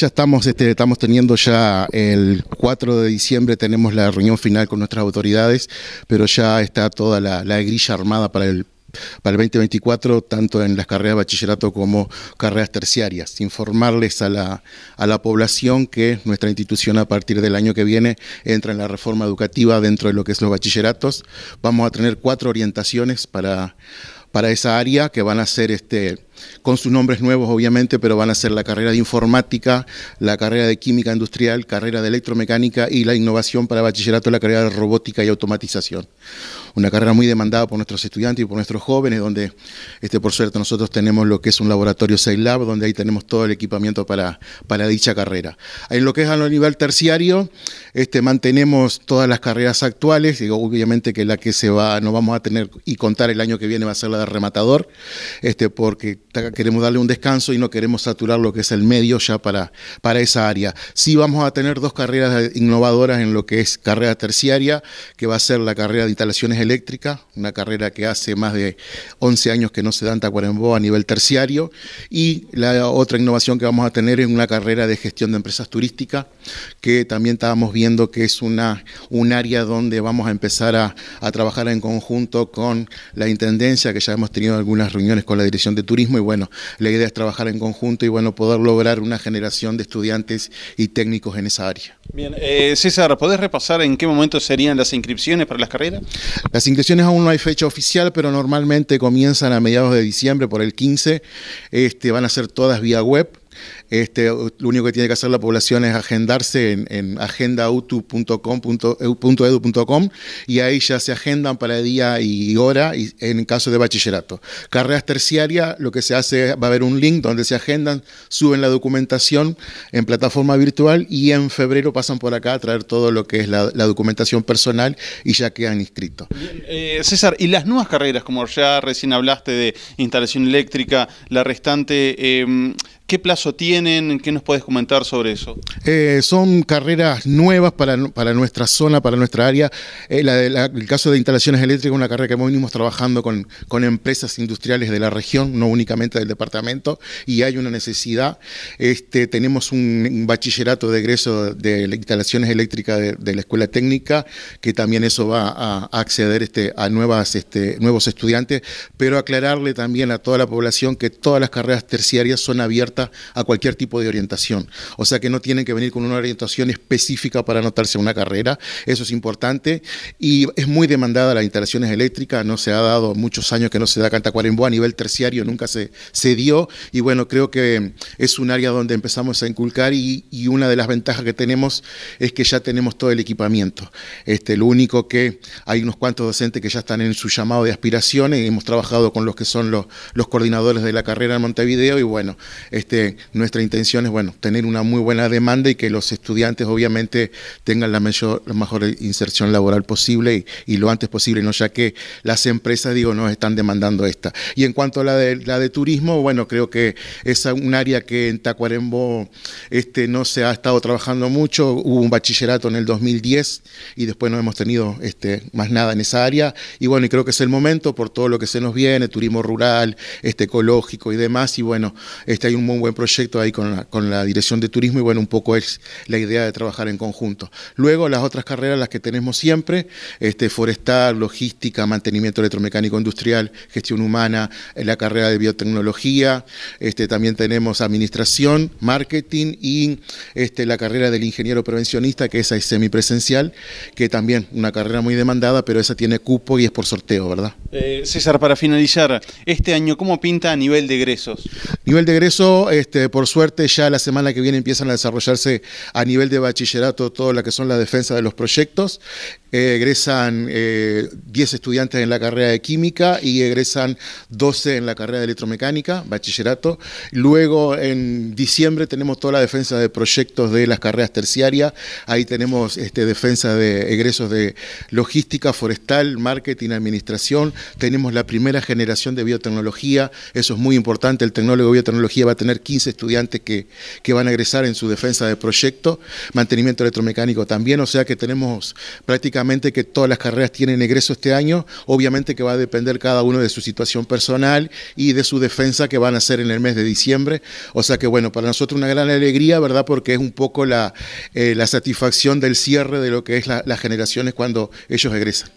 Ya estamos, este, estamos teniendo ya el 4 de diciembre, tenemos la reunión final con nuestras autoridades, pero ya está toda la, grilla armada para el para el 2024, tanto en las carreras de bachillerato como carreras terciarias. Informarles a la, a la población que nuestra institución a partir del año que viene entra en la reforma educativa dentro de lo que es los bachilleratos. Vamos a tener cuatro orientaciones para, para esa área que van a ser este, con sus nombres nuevos obviamente, pero van a ser la carrera de informática, la carrera de química industrial, carrera de electromecánica y la innovación para bachillerato, la carrera de robótica y automatización. Una carrera muy demandada por nuestros estudiantes y por nuestros jóvenes, donde este, por suerte nosotros tenemos lo que es un laboratorio Lab, donde ahí tenemos todo el equipamiento para, para dicha carrera. En lo que es a nivel terciario, este, mantenemos todas las carreras actuales, digo, obviamente que la que se va, no vamos a tener y contar el año que viene va a ser la de rematador, este, porque queremos darle un descanso y no queremos saturar lo que es el medio ya para, para esa área. Sí vamos a tener dos carreras innovadoras en lo que es carrera terciaria, que va a ser la carrera de instalaciones eléctricas, una carrera que hace más de 11 años que no se da en Tacuarembó a nivel terciario, y la otra innovación que vamos a tener es una carrera de gestión de empresas turísticas, que también estábamos viendo que es una, un área donde vamos a empezar a, a trabajar en conjunto con la Intendencia, que ya hemos tenido algunas reuniones con la Dirección de Turismo y bueno, la idea es trabajar en conjunto y bueno, poder lograr una generación de estudiantes y técnicos en esa área. Bien, eh, César, ¿podés repasar en qué momento serían las inscripciones para las carreras? Las inscripciones aún no hay fecha oficial, pero normalmente comienzan a mediados de diciembre, por el 15, este, van a ser todas vía web. Este, lo único que tiene que hacer la población es agendarse en, en agendautu.com.edu.com y ahí ya se agendan para día y hora y en caso de bachillerato. Carreras terciarias, lo que se hace, va a haber un link donde se agendan, suben la documentación en plataforma virtual y en febrero pasan por acá a traer todo lo que es la, documentación personal y ya quedan inscritos. Eh, César, y las nuevas carreras, como ya recién hablaste de instalación eléctrica, la restante... Eh, ¿Qué plazo ¿Qué nos puedes comentar sobre eso? Eh, son carreras nuevas para, nuestra zona, para nuestra área. Eh, el caso de instalaciones eléctricas es una carrera que venimos trabajando con, con, empresas industriales de la región, no únicamente del departamento, y hay una necesidad. Este, tenemos un, bachillerato de egreso de instalaciones eléctricas de, la escuela técnica, que también eso va a, acceder este, a nuevas, este, nuevos estudiantes, pero aclararle también a toda la población que todas las carreras terciarias son abiertas a cualquier tipo de orientación. O sea que no tienen que venir con una orientación específica para anotarse una carrera, eso es importante. Y es muy demandada las instalaciones eléctricas, no se ha dado muchos años que no se da Cantacuarembó a nivel terciario, nunca se, se dio. Y bueno, creo que es un área donde empezamos a inculcar y, una de las ventajas que tenemos es que ya tenemos todo el equipamiento. Este, lo único que hay unos cuantos docentes que ya están en su llamado de aspiraciones, hemos trabajado con los que son los, los coordinadores de la carrera en Montevideo y bueno, este, este, nuestra intención es bueno, tener una muy buena demanda y que los estudiantes obviamente tengan la, mejor inserción laboral posible y, lo antes posible, ¿no? ya que las empresas digo, nos están demandando esta. Y en cuanto a la de, la de turismo, bueno, creo que es un área que en Tacuarembó este, no se ha estado trabajando mucho, hubo un bachillerato en el 2010 y después no hemos tenido este, más nada en esa área y bueno, y creo que es el momento por todo lo que se nos viene, turismo rural, este, ecológico y demás, y bueno, este, hay un un buen proyecto ahí con la, con la dirección de turismo y bueno, un poco es la idea de trabajar en conjunto. Luego las otras carreras, las que tenemos siempre, este, forestal, logística, mantenimiento electromecánico industrial, gestión humana, eh, la carrera de biotecnología, este, también tenemos administración, marketing y este, la carrera del ingeniero prevencionista, que esa es semipresencial, que también una carrera muy demandada, pero esa tiene cupo y es por sorteo, ¿verdad? Eh, César, para finalizar, este año, ¿cómo pinta a nivel de egresos? Nivel de egreso, este, por suerte, ya la semana que viene empiezan a desarrollarse a nivel de bachillerato todo lo que son la defensa de los proyectos. Eh, egresan 10 eh, estudiantes en la carrera de química y egresan 12 en la carrera de electromecánica, bachillerato. Luego, en diciembre, tenemos toda la defensa de proyectos de las carreras terciarias. Ahí tenemos este, defensa de egresos de logística, forestal, marketing, administración. Tenemos la primera generación de biotecnología. Eso es muy importante. El tecnólogo de biotecnología va a tener 15 estudiantes que, que van a egresar en su defensa de proyecto. Mantenimiento electromecánico también. O sea que tenemos prácticamente lógicamente que todas las carreras tienen egreso este año, obviamente que va a depender cada uno de su situación personal y de su defensa que van a hacer en el mes de diciembre. O sea que bueno, para nosotros una gran alegría, ¿verdad? Porque es un poco la, eh, la satisfacción del cierre de lo que es las generaciones cuando ellos egresan.